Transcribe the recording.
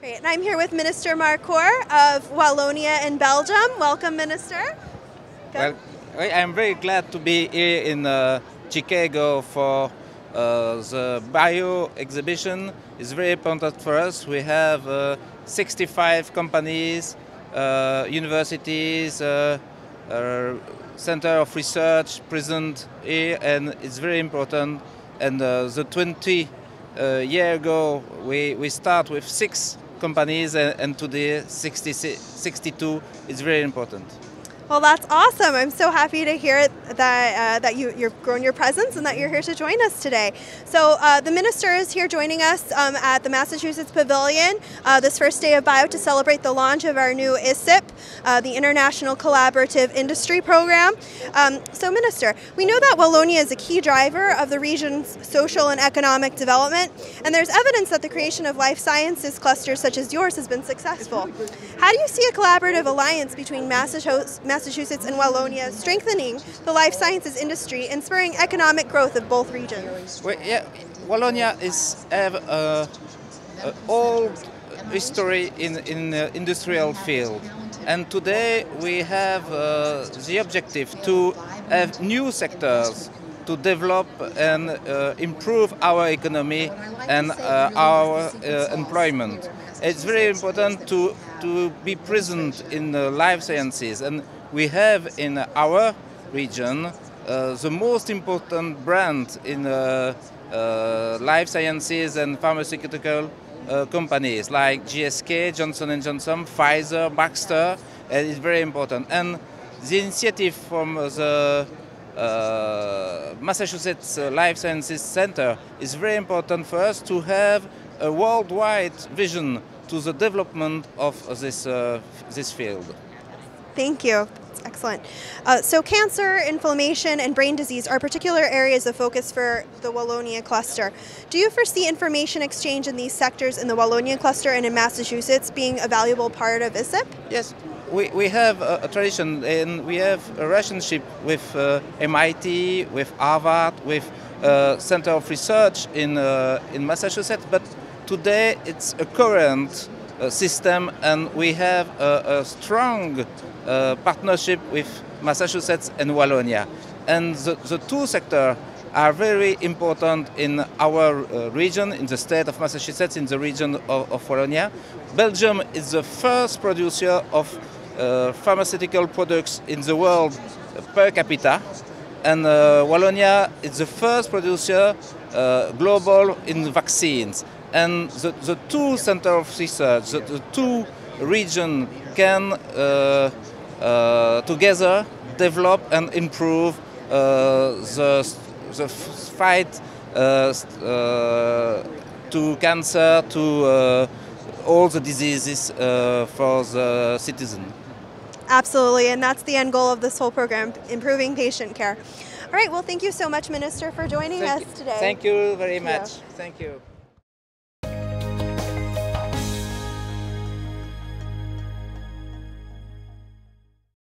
Great. And I'm here with Minister Marcourt of Wallonia in Belgium. Welcome, Minister. Well, I'm very glad to be here in uh, Chicago for uh, the bio exhibition. It's very important for us. We have uh, 65 companies, uh, universities, uh, uh, center of research present here, and it's very important. And the 20 year ago, we, we start with six companies, and, today 60, 62 is very important. Well, that's awesome. I'm so happy to hear that uh, that you, you're growing your presence and that you're here to join us today. So uh, the minister is here joining us um, at the Massachusetts Pavilion uh, this first day of Bio to celebrate the launch of our new ISIP, uh, the International Collaborative Industry Program. Um, so, Minister, we know that Wallonia is a key driver of the region's social and economic development, and there's evidence that the creation of life sciences clusters such as yours has been successful. How do you see a collaborative alliance between Massachusetts? Massachusetts and Wallonia, strengthening the life sciences industry and spurring economic growth of both regions. Well, yeah, Wallonia is have a, a old history in in the industrial field, and today we have uh, the objective to have new sectors to develop and uh, improve our economy and uh, our uh, employment. It's very important to, to be present in the life sciences and we have in our region uh, the most important brand in uh, uh, life sciences and pharmaceutical companies like GSK, Johnson & Johnson, Pfizer, Baxter, and it's very important. And the initiative from the uh, Massachusetts Life Sciences Center is very important for us to have a worldwide vision to the development of this, uh, this field. Thank you. Excellent. Uh, so, cancer, inflammation, and brain disease are particular areas of focus for the Wallonia cluster. Do you foresee information exchange in these sectors in the Wallonia cluster and in Massachusetts being a valuable part of ISIP? Yes. We, we have a, a tradition and we have a relationship with uh, MIT, with Harvard, with uh, Center of Research in, uh, in Massachusetts, but today it's a current system, and we have a, a strong uh, partnership with Massachusetts and Wallonia. And the, the two sectors are very important in our uh, region, in the state of Massachusetts, in the region of, of Wallonia. Belgium is the first producer of uh, pharmaceutical products in the world per capita, and uh, Wallonia is the first producer uh, global in vaccines and the, the two center of research, the, the two region can uh, uh, together develop and improve uh, the, the fight uh, uh, to cancer, to uh, all the diseases for the citizen. Absolutely, and that's the end goal of this whole program, improving patient care. All right, well, thank you so much, Minister, for joining thank us you. today. Thank you very thank much. You. Thank you.